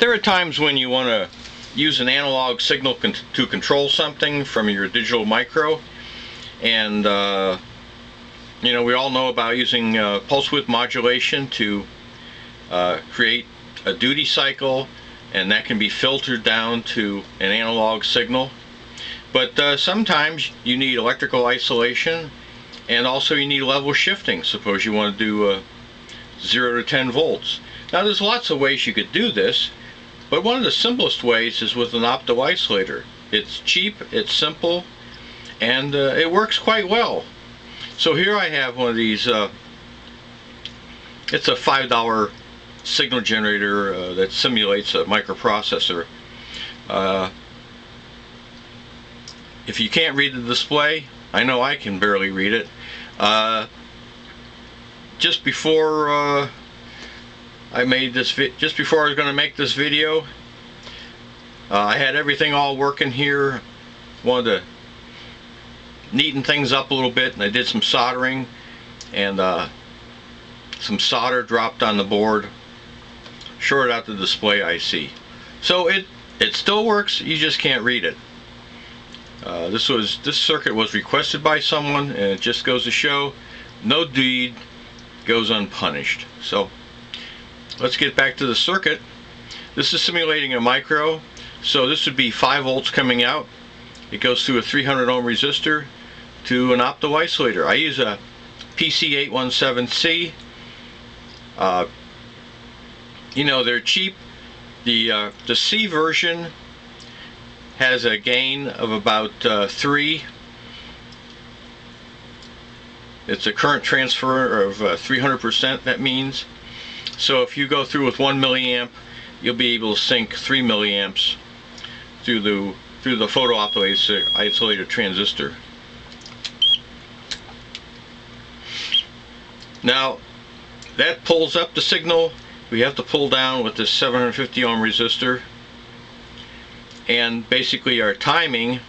There are times when you want to use an analog signal con to control something from your digital micro and uh, you know we all know about using uh, pulse width modulation to uh, create a duty cycle and that can be filtered down to an analog signal. But uh, sometimes you need electrical isolation and also you need level shifting. Suppose you want to do uh, 0 to 10 volts. Now there's lots of ways you could do this but one of the simplest ways is with an opto isolator. It's cheap, it's simple, and uh, it works quite well. So here I have one of these, uh, it's a $5 signal generator uh, that simulates a microprocessor. Uh, if you can't read the display, I know I can barely read it. Uh, just before uh, I made this just before I was going to make this video uh, I had everything all working here. Wanted to neaten things up a little bit and I did some soldering and uh, some solder dropped on the board shorted out the display IC so it it still works you just can't read it. Uh, this was this circuit was requested by someone and it just goes to show no deed goes unpunished. So let's get back to the circuit. This is simulating a micro. So this would be 5 volts coming out. It goes through a 300 ohm resistor to an opto isolator. I use a PC817C. Uh, you know, they're cheap. The, uh, the C version has a gain of about uh, 3. It's a current transfer of 300% uh, that means. So if you go through with one milliamp, you'll be able to sink three milliamps through the through the photo isolator transistor. Now that pulls up the signal. We have to pull down with this 750 ohm resistor and basically our timing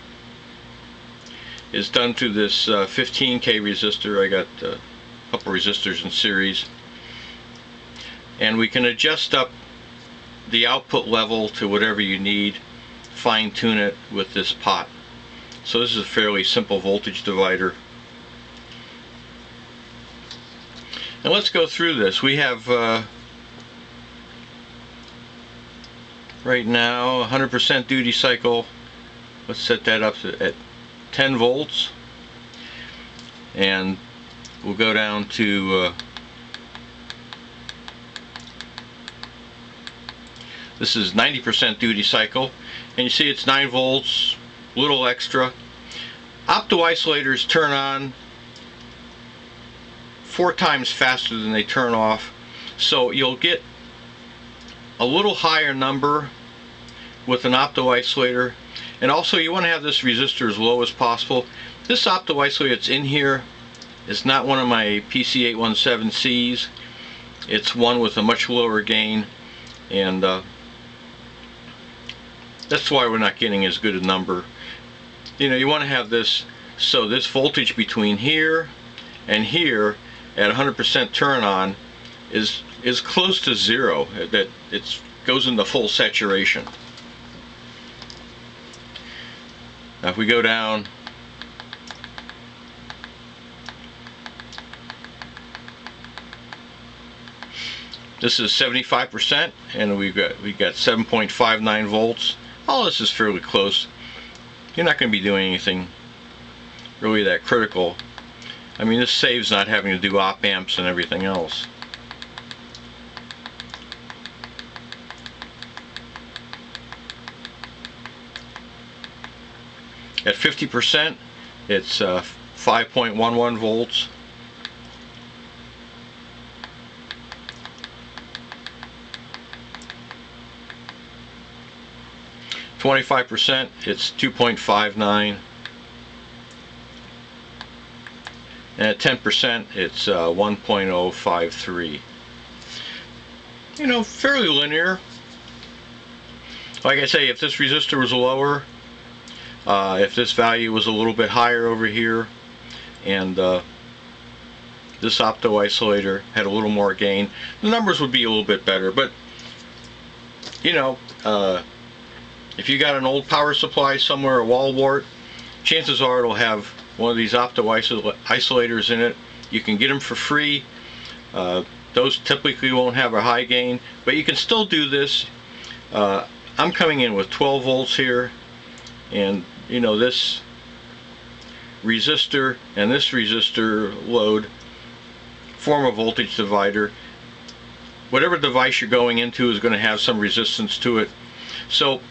is done through this uh, 15k resistor. I got uh, a couple resistors in series and we can adjust up the output level to whatever you need fine tune it with this pot. So this is a fairly simple voltage divider. And let's go through this. We have uh, right now 100% duty cycle. Let's set that up at 10 volts. And we'll go down to uh, This is 90% duty cycle and you see it's 9 volts, little extra. Opto isolators turn on four times faster than they turn off so you'll get a little higher number with an opto isolator and also you want to have this resistor as low as possible. This opto isolator that's in here is not one of my PC817Cs. It's one with a much lower gain and uh, that's why we're not getting as good a number. You know, you want to have this, so this voltage between here and here at 100% turn on is is close to zero. That it goes into full saturation. Now if we go down This is 75% and we've got we've got 7.59 volts all this is fairly close. You're not going to be doing anything really that critical. I mean, this saves not having to do op amps and everything else. At 50%, it's uh, 5.11 volts. 25% it's 2.59 and at 10% it's uh, 1.053 you know fairly linear. Like I say if this resistor was lower uh, if this value was a little bit higher over here and uh, this opto isolator had a little more gain the numbers would be a little bit better. But you know, uh, if you got an old power supply somewhere, a wall wart, chances are it'll have one of these opto isolators in it. You can get them for free. Uh, those typically won't have a high gain, but you can still do this. Uh, I'm coming in with 12 volts here, and you know this resistor and this resistor load form a voltage divider. Whatever device you're going into is going to have some resistance to it. So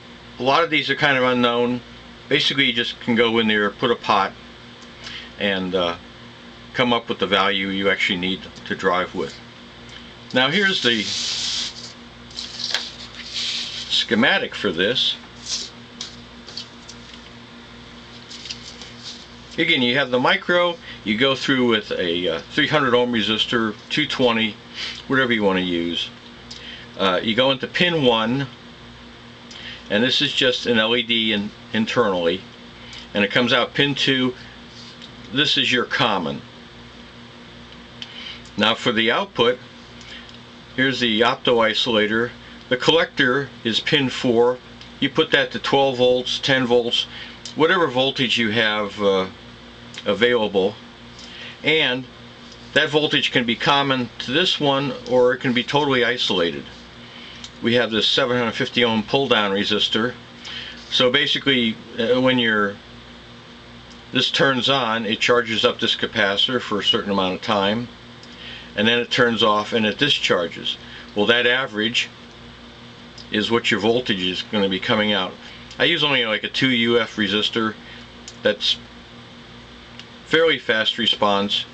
a lot of these are kind of unknown. Basically you just can go in there, put a pot, and uh, come up with the value you actually need to drive with. Now here's the schematic for this. Again, you have the micro, you go through with a uh, 300 ohm resistor, 220, whatever you want to use. Uh, you go into pin 1, and this is just an LED in, internally, and it comes out pin 2. This is your common. Now for the output, here's the opto isolator. The collector is pin 4. You put that to 12 volts, 10 volts, whatever voltage you have uh, available and that voltage can be common to this one or it can be totally isolated we have this 750 ohm pull down resistor. So basically uh, when you're this turns on it charges up this capacitor for a certain amount of time and then it turns off and it discharges. Well that average is what your voltage is going to be coming out. I use only like a 2 UF resistor that's fairly fast response.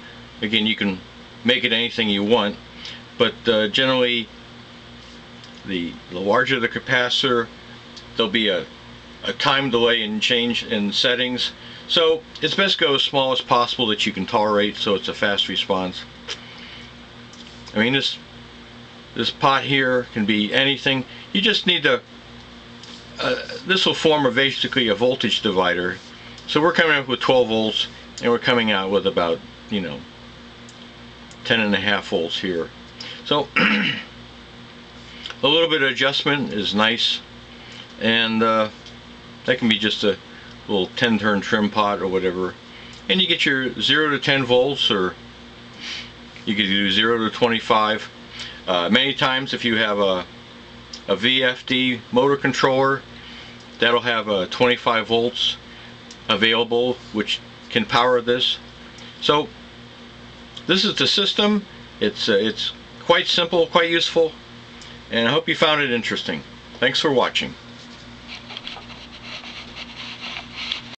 Again, you can make it anything you want, but uh, generally the, larger the capacitor, there'll be a, a time delay in change in settings. So it's best go as small as possible that you can tolerate so it's a fast response. I mean this this pot here can be anything. You just need to uh, this will form a basically a voltage divider. So we're coming up with 12 volts and we're coming out with about you know 10 and a half volts here so a little bit of adjustment is nice and uh, that can be just a little 10 turn trim pot or whatever and you get your 0 to 10 volts or you could do 0 to 25 uh, many times if you have a, a VFD motor controller that'll have a 25 volts available which can power this. So this is the system. It's, uh, it's quite simple, quite useful, and I hope you found it interesting. Thanks for watching.